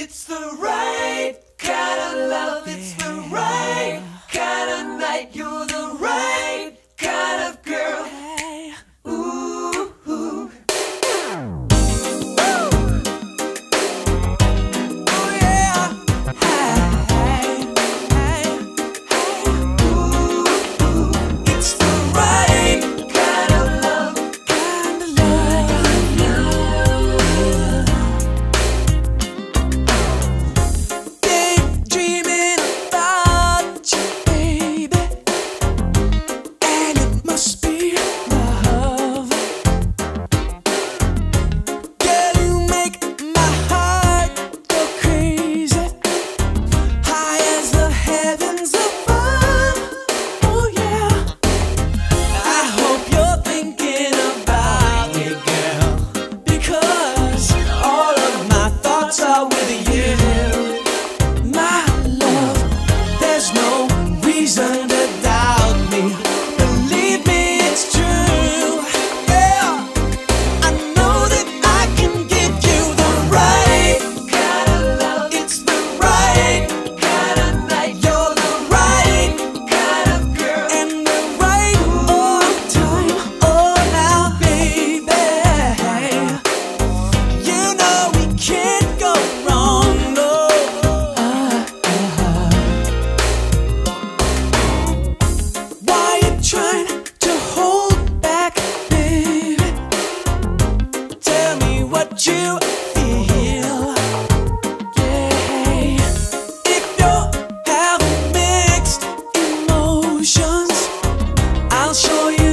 It's the right kind of love. It's the I'll show you.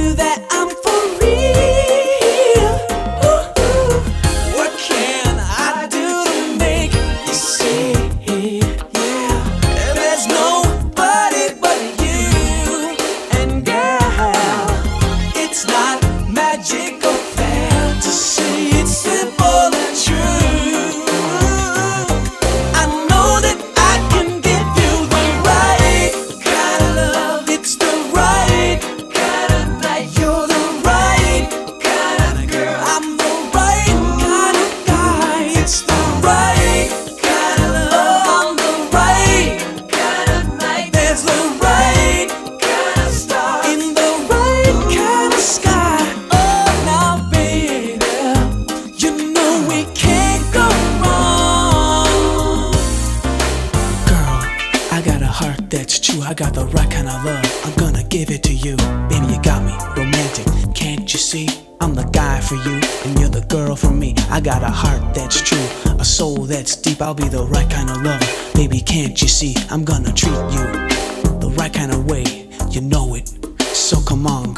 I got the right kind of love. I'm gonna give it to you. Baby, you got me romantic. Can't you see? I'm the guy for you, and you're the girl for me. I got a heart that's true, a soul that's deep. I'll be the right kind of lover. Baby, can't you see? I'm gonna treat you the right kind of way. You know it. So come on,